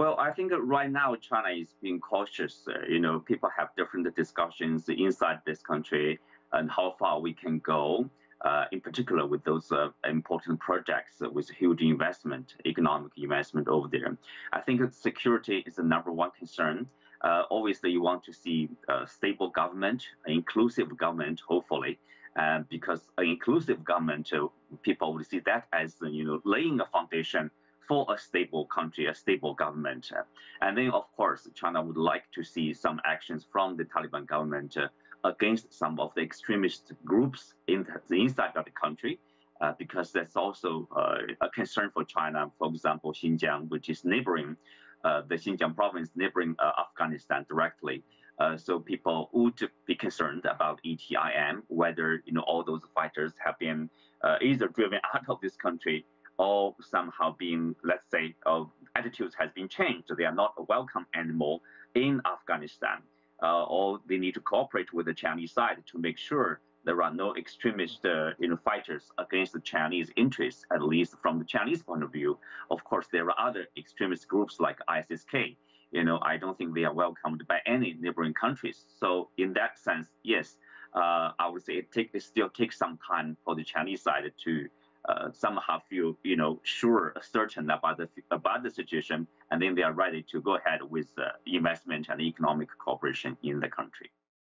Well, I think right now China is being cautious. Uh, you know, people have different discussions inside this country and how far we can go. Uh, in particular, with those uh, important projects with huge investment, economic investment over there. I think security is the number one concern. Uh, obviously, you want to see a stable government, an inclusive government, hopefully, uh, because an inclusive government, uh, people will see that as you know laying a foundation for a stable country, a stable government. And then, of course, China would like to see some actions from the Taliban government uh, against some of the extremist groups in the inside of the country. Uh, because that's also uh, a concern for China. For example, Xinjiang, which is neighboring uh, the Xinjiang province, neighboring uh, Afghanistan directly. Uh, so people would be concerned about ETIM, whether you know all those fighters have been either driven out of this country or somehow being, let's say, uh, attitudes has been changed. They are not welcome anymore in Afghanistan, uh, or they need to cooperate with the Chinese side to make sure there are no extremist uh, you know, fighters against the Chinese interests, at least from the Chinese point of view. Of course, there are other extremist groups like ISIS-K. You know, I don't think they are welcomed by any neighboring countries. So in that sense, yes, uh, I would say it, take, it still takes some time for the Chinese side to uh, somehow feel you know sure certain about the about the situation and then they are ready to go ahead with uh, investment and economic cooperation in the country